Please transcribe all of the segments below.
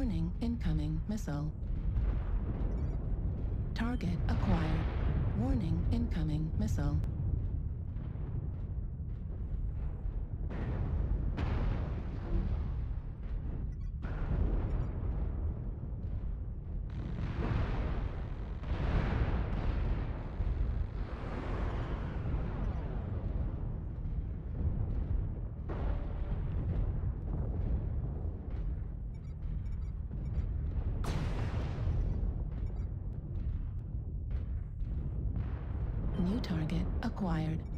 Warning incoming missile. Target acquired. Warning incoming missile. Acquired.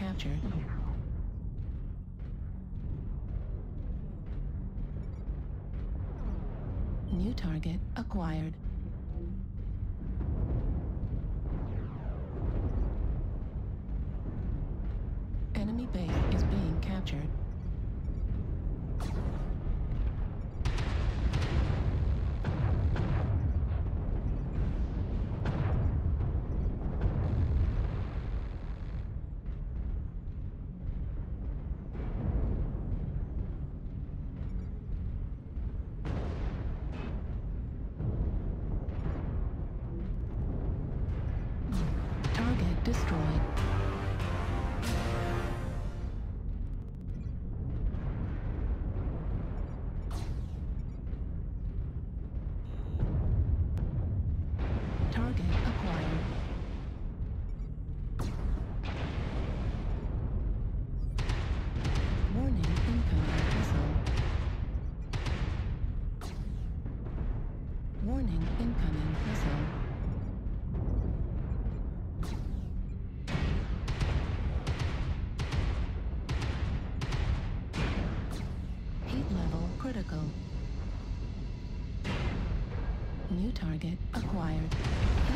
Captured. New target acquired. Destroyed. Level critical. New target acquired.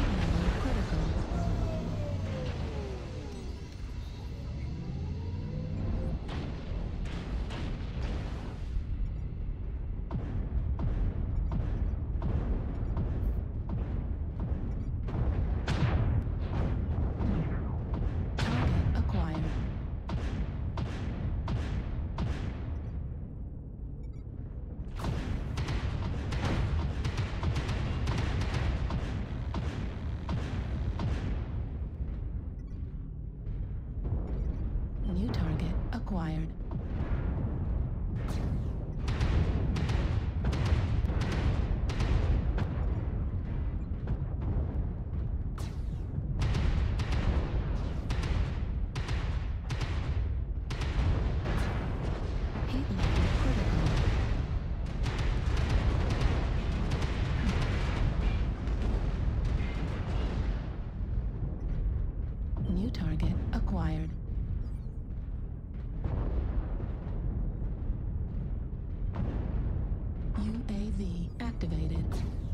Activated.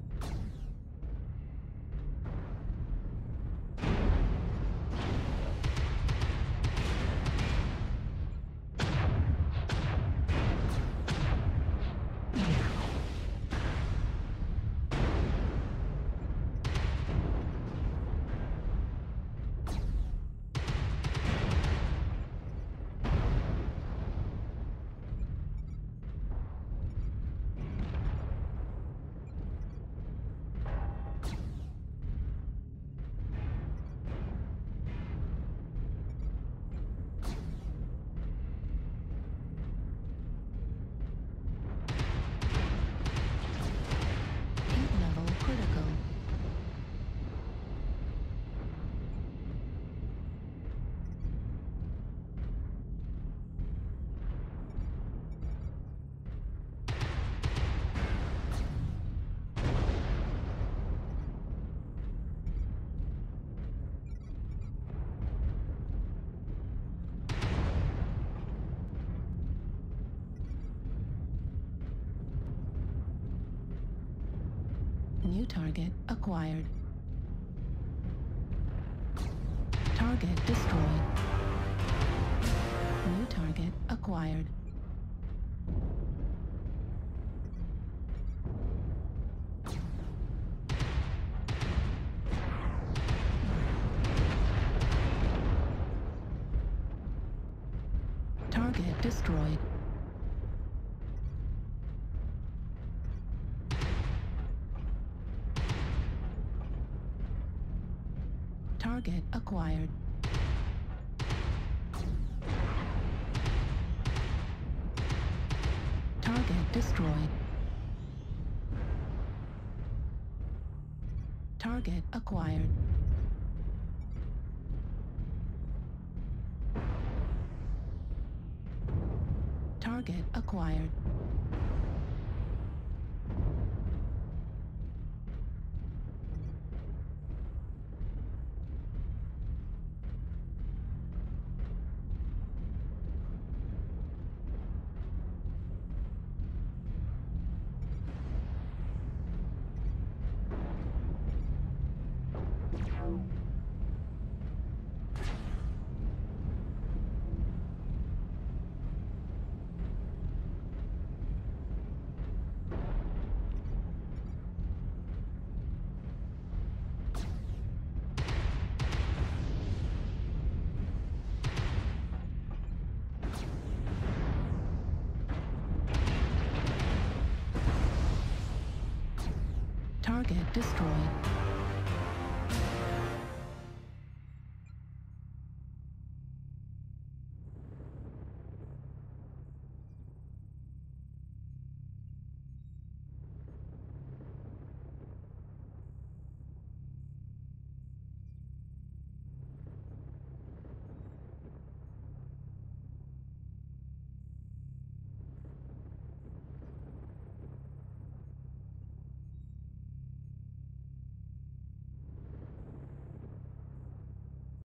Target acquired. Target destroyed. New target acquired. Target acquired. Target destroyed. Target acquired. Target acquired. Target destroyed.